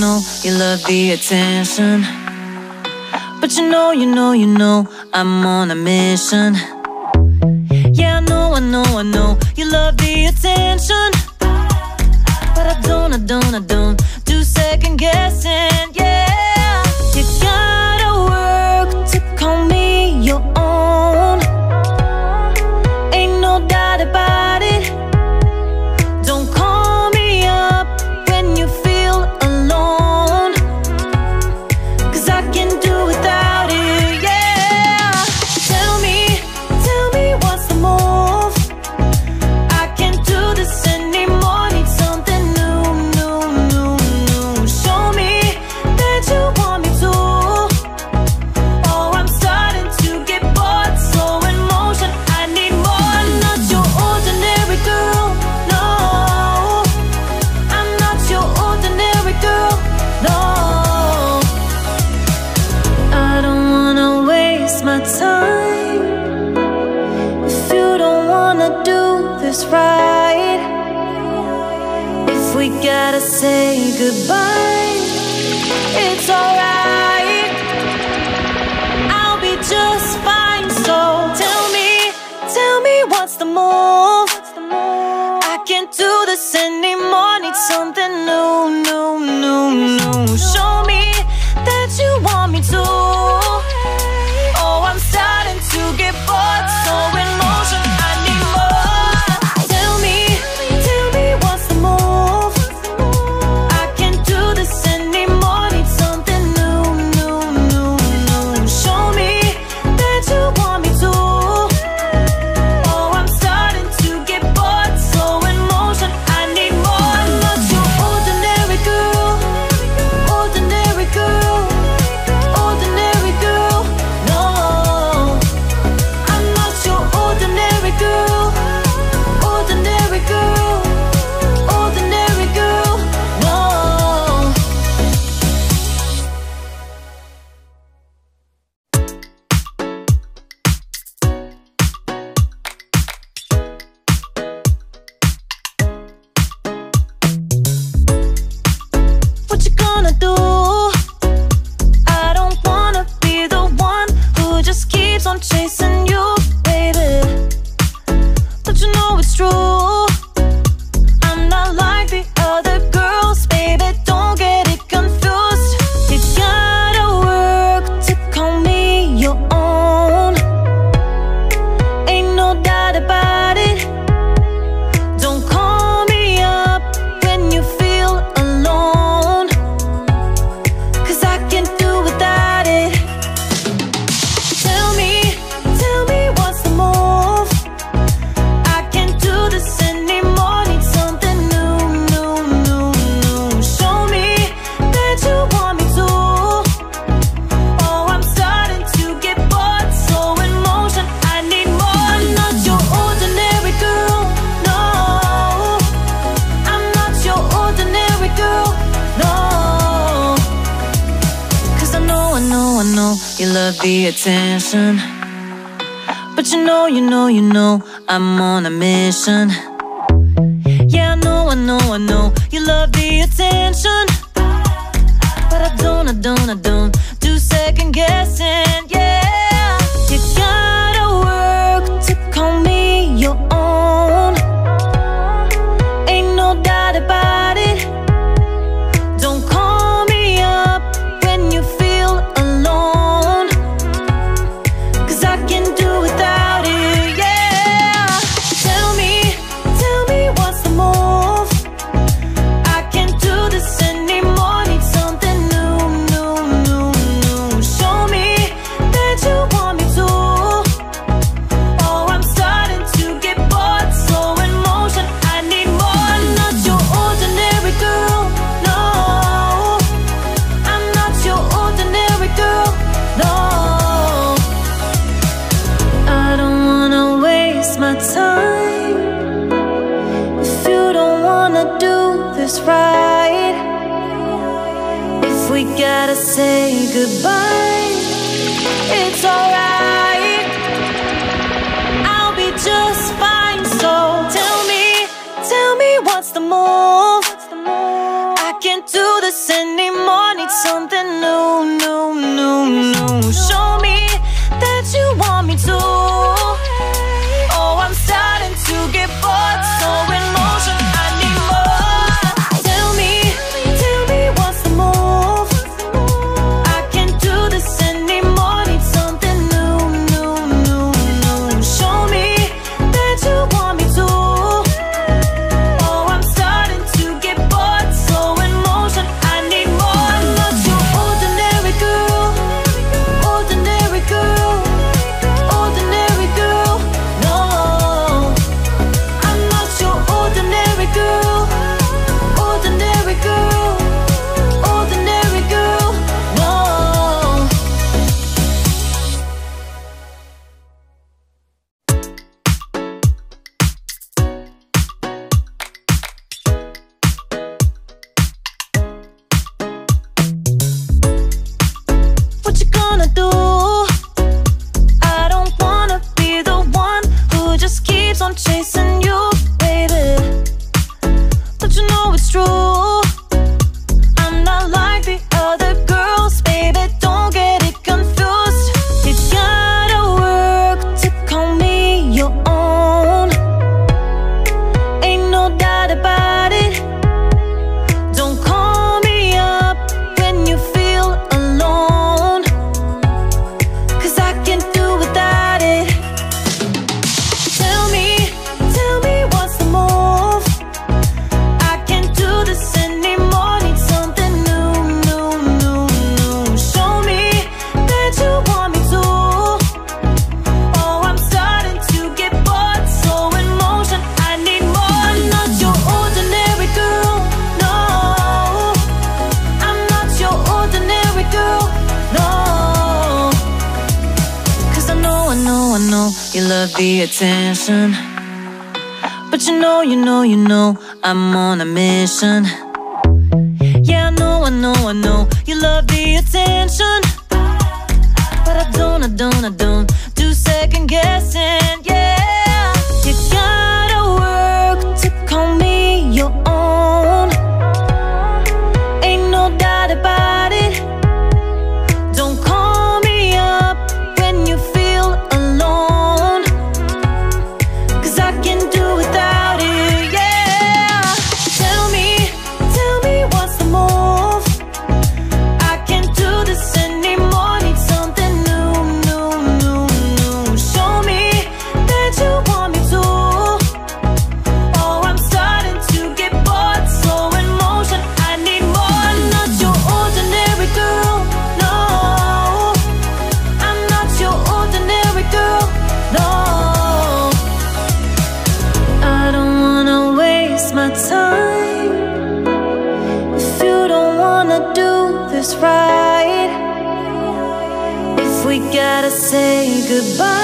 know you love the attention. But you know, you know, you know, I'm on a mission. Yeah, I know, I know, I know, you love the attention. But I don't, I don't, I don't do second guessing. this right If we gotta say goodbye It's alright. I'll be just fine So tell me, tell me what's the move? I can't do this anymore Need something the attention. But you know, you know, you know, I'm on a mission. Yeah, I know, I know, I know, you love the attention. But I don't, I don't, I don't do second guessing. just right. If we gotta say goodbye It's alright. I'll be just fine. So tell me, tell me what's the move? I can't do this anymore. Need something new, new, new, new. Show me You love the attention. But you know, you know, you know, I'm on a mission. Yeah, I know, I know, I know, you love the attention. But I don't, I don't, I don't do second guessing, yeah. gotta say goodbye.